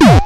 Boom!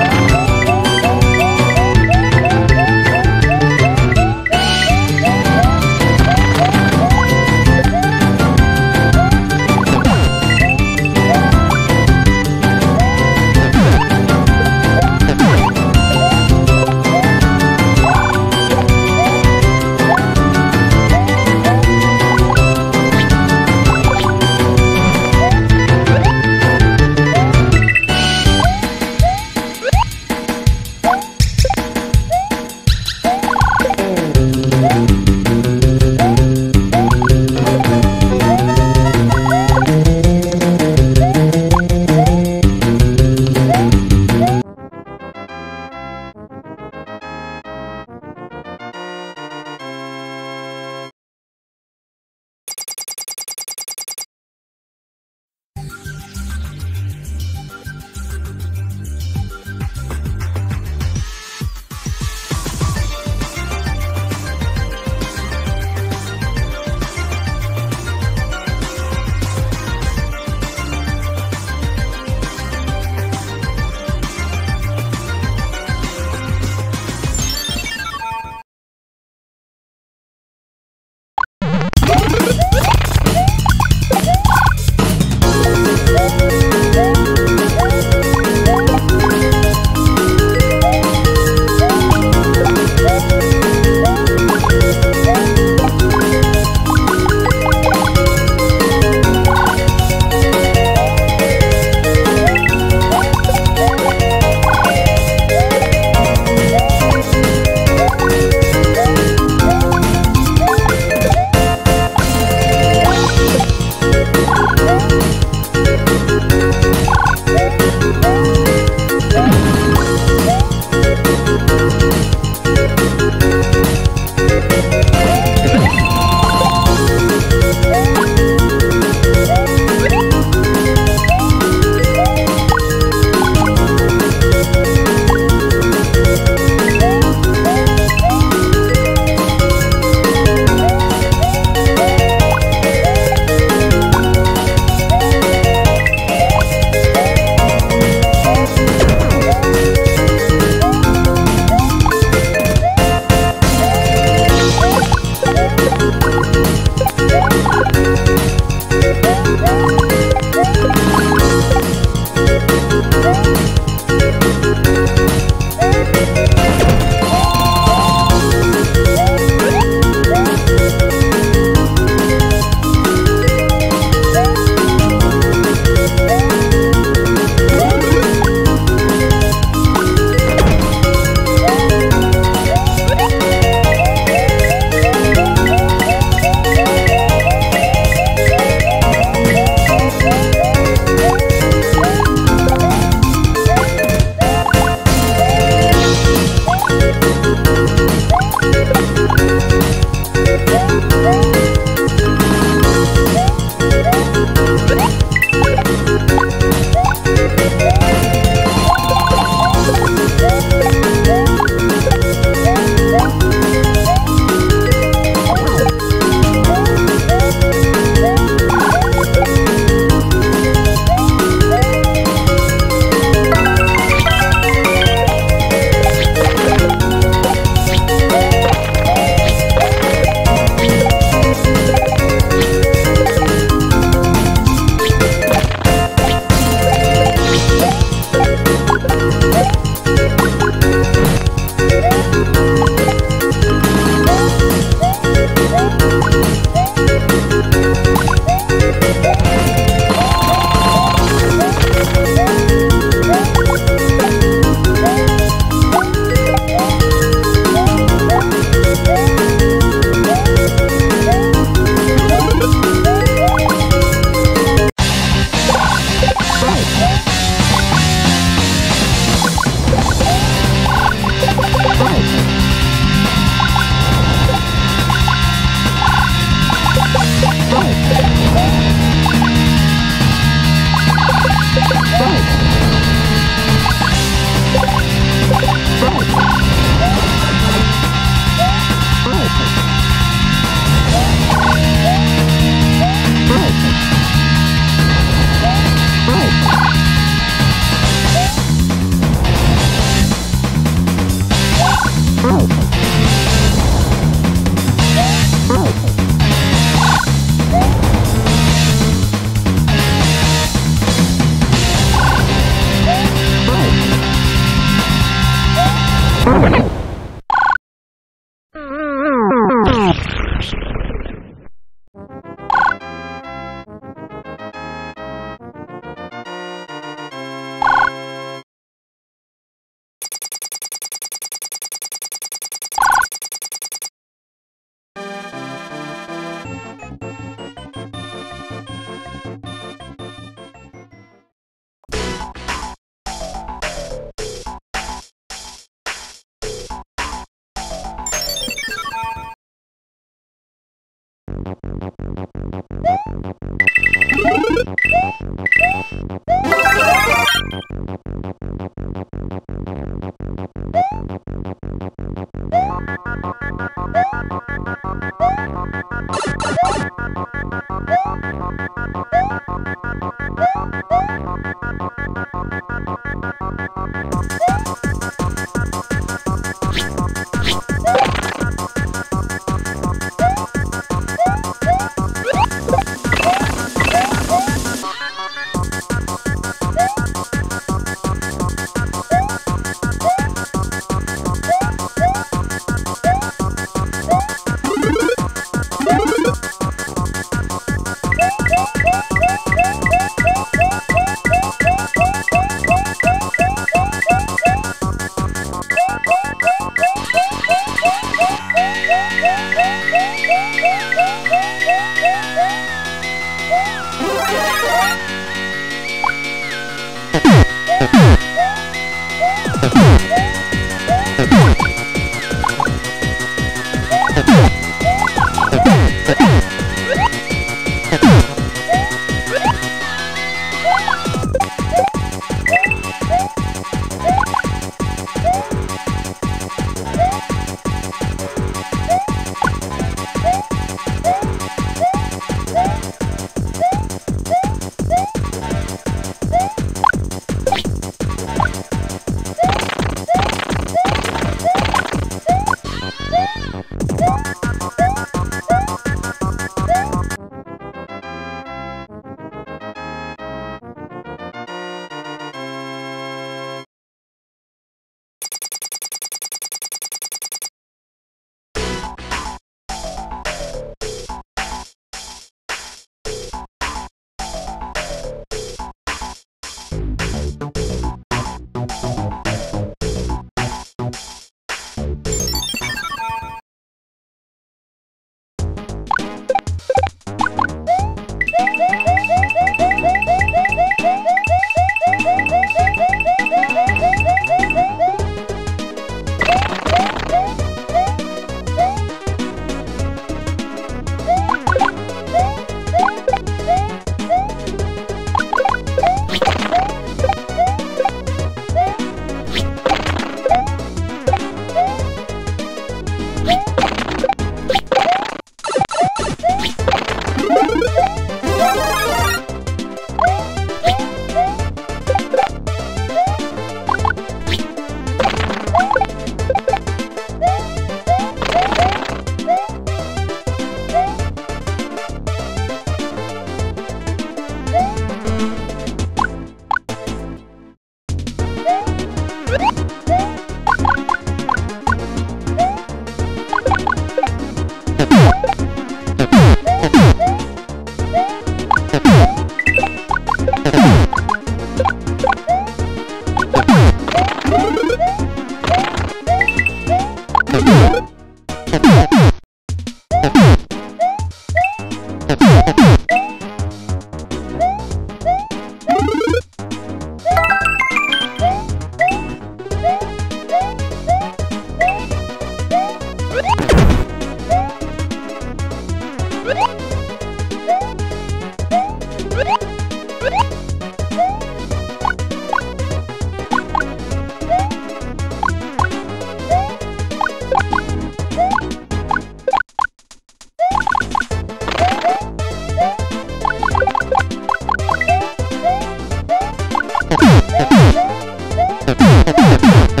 Oh,